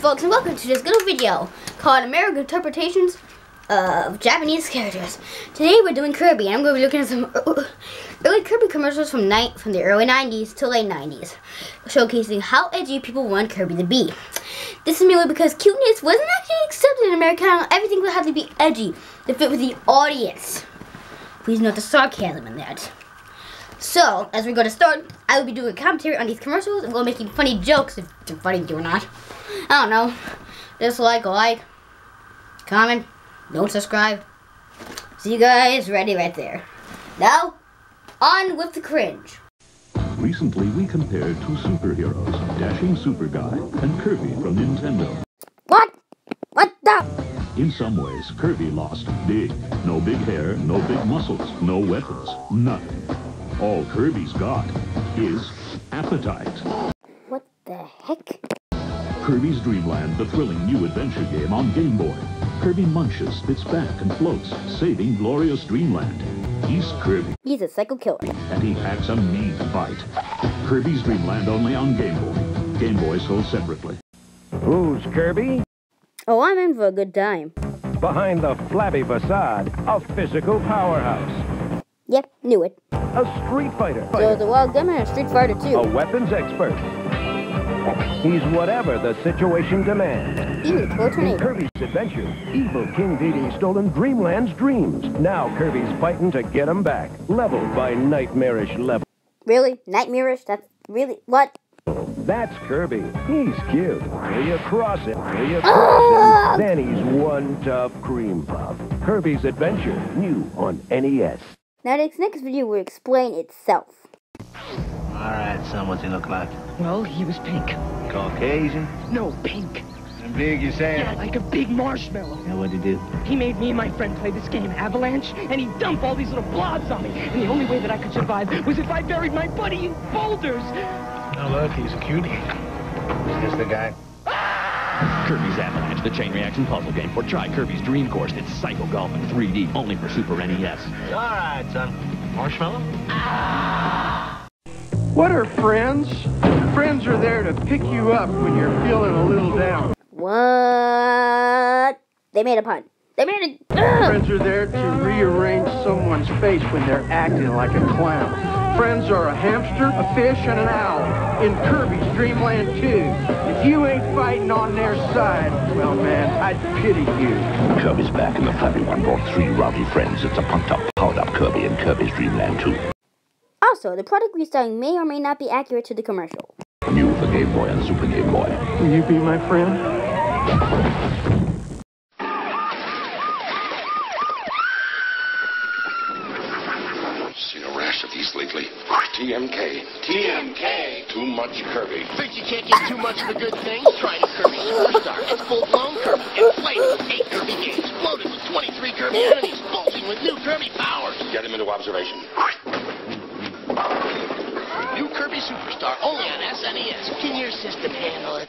folks, and welcome to this little video called American Interpretations of Japanese Characters. Today we're doing Kirby, and I'm going to be looking at some uh, uh, early Kirby commercials from night from the early 90s to late 90s, showcasing how edgy people want Kirby to be. This is mainly because cuteness wasn't actually accepted in America, everything would have to be edgy to fit with the audience. Please note the sarcasm in that. So, as we're going to start, I will be doing a commentary on these commercials. To be making funny jokes, if they're funny or not. I don't know. Dislike, like, comment, don't subscribe. See you guys ready right there. Now, on with the cringe. Recently, we compared two superheroes, Dashing Super Guy and Kirby from Nintendo. What? What the? In some ways, Kirby lost big. No big hair, no big muscles, no weapons, nothing. All Kirby's got is appetite. What the heck? Kirby's Dream Land, the thrilling new adventure game on Game Boy. Kirby munches, spits back, and floats, saving glorious Dreamland. He's Kirby, He's a psycho killer. and he packs a mean bite. Kirby's Dream Land only on Game Boy. Game Boy sold separately. Who's Kirby? Oh, I'm in for a good time. Behind the flabby facade, a physical powerhouse. Yep, knew it. A street fighter. So the wild gunman and Street Fighter too. A weapons expert. He's whatever the situation demands. In Kirby's adventure, evil King Dedede's stolen Dreamland's dreams. Now Kirby's fighting to get get 'em back. Leveled by nightmarish level. Really? Nightmarish? That's really what? That's Kirby. He's cute. Till you cross it. Till you ah! cross him. Then he's one tough cream puff. Kirby's Adventure, new on NES. Now this next video will explain itself. All right, son, what's he look like? Well, he was pink. Caucasian? No, pink. And big, you saying? Yeah, like a big marshmallow. Yeah, what'd he do? He made me and my friend play this game, Avalanche, and he dumped all these little blobs on me. And the only way that I could survive was if I buried my buddy in boulders. Oh, look, he's a cutie. Is this the guy? Ah! Kirby's Avalanche, the chain reaction puzzle game. Or try Kirby's Dream Course. It's Psycho Golf in 3D, only for Super NES. All right, son. Marshmallow? Ah! What are friends? Friends are there to pick you up when you're feeling a little down. What? They made a pun. They made a. Ugh! Friends are there to rearrange someone's face when they're acting like a clown. Friends are a hamster, a fish, and an owl in Kirby's Dreamland 2. If you ain't fighting on their side, well, man, I'd pity you. Kirby's back and the Flappy One brought three rowdy friends. It's a pumped up, powered up Kirby in Kirby's Dreamland 2. Also, the product restyling may or may not be accurate to the commercial. New for Game Boy and Super Game Boy. Will you be my friend? Seen a rash of these lately. TMK. TMK. Too much Kirby. Think you can't get too much of the good things? Try the Kirby Superstar. It's full-blown Kirby, inflated with eight Kirby games, loaded with 23 Kirby enemies, bulging with new Kirby powers. Get him into observation. New Kirby Superstar, SNES. Can your system handle it?